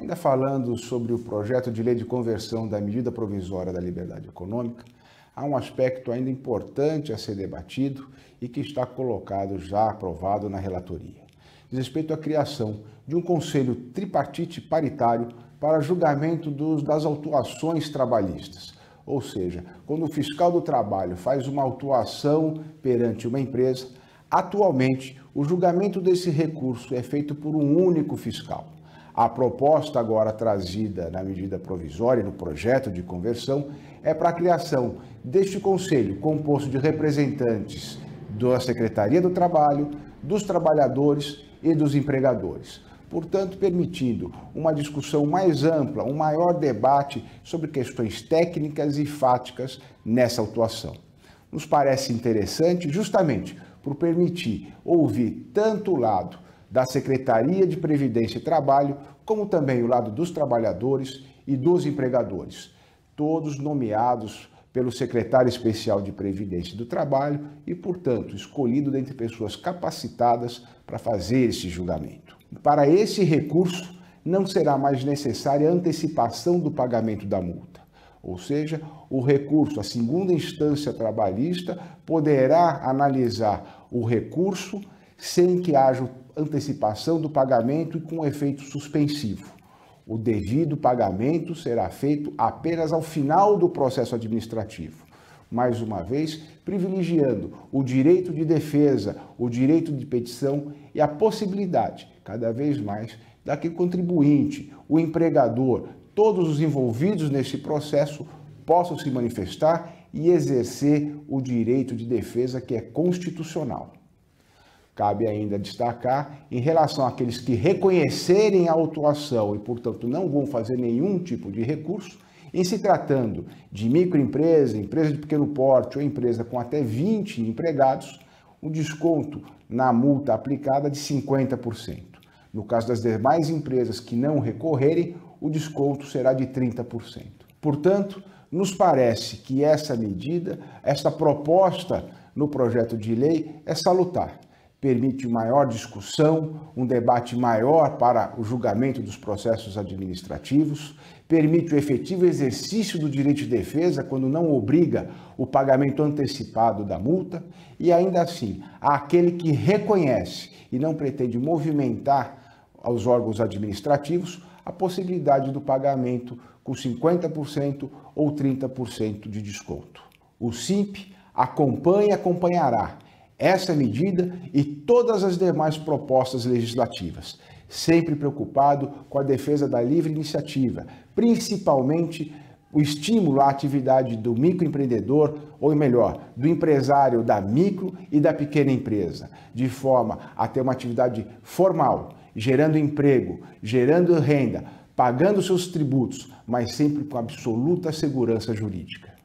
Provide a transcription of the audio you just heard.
Ainda falando sobre o projeto de lei de conversão da medida provisória da liberdade econômica, há um aspecto ainda importante a ser debatido e que está colocado já aprovado na relatoria. Diz respeito à criação de um conselho tripartite paritário para julgamento dos, das autuações trabalhistas. Ou seja, quando o fiscal do trabalho faz uma autuação perante uma empresa, atualmente o julgamento desse recurso é feito por um único fiscal. A proposta agora trazida na medida provisória, no projeto de conversão, é para a criação deste conselho composto de representantes da Secretaria do Trabalho, dos trabalhadores e dos empregadores. Portanto, permitindo uma discussão mais ampla, um maior debate sobre questões técnicas e fáticas nessa atuação. Nos parece interessante justamente por permitir ouvir tanto o lado da Secretaria de Previdência e Trabalho, como também o lado dos trabalhadores e dos empregadores, todos nomeados pelo secretário especial de Previdência do Trabalho e, portanto, escolhido dentre pessoas capacitadas para fazer esse julgamento. Para esse recurso, não será mais necessária antecipação do pagamento da multa. Ou seja, o recurso, a segunda instância trabalhista, poderá analisar o recurso sem que haja antecipação do pagamento e com efeito suspensivo. O devido pagamento será feito apenas ao final do processo administrativo. Mais uma vez, privilegiando o direito de defesa, o direito de petição e a possibilidade, cada vez mais, da que o contribuinte, o empregador, todos os envolvidos nesse processo possam se manifestar e exercer o direito de defesa que é constitucional. Cabe ainda destacar, em relação àqueles que reconhecerem a autuação e, portanto, não vão fazer nenhum tipo de recurso, em se tratando de microempresa, empresa de pequeno porte ou empresa com até 20 empregados, o desconto na multa aplicada é de 50%. No caso das demais empresas que não recorrerem, o desconto será de 30%. Portanto, nos parece que essa medida, essa proposta no projeto de lei é salutar permite maior discussão, um debate maior para o julgamento dos processos administrativos, permite o efetivo exercício do direito de defesa quando não obriga o pagamento antecipado da multa e ainda assim, aquele que reconhece e não pretende movimentar aos órgãos administrativos a possibilidade do pagamento com 50% ou 30% de desconto. O SIMP acompanha e acompanhará essa medida e todas as demais propostas legislativas, sempre preocupado com a defesa da livre iniciativa, principalmente o estímulo à atividade do microempreendedor, ou melhor, do empresário da micro e da pequena empresa, de forma a ter uma atividade formal, gerando emprego, gerando renda, pagando seus tributos, mas sempre com absoluta segurança jurídica.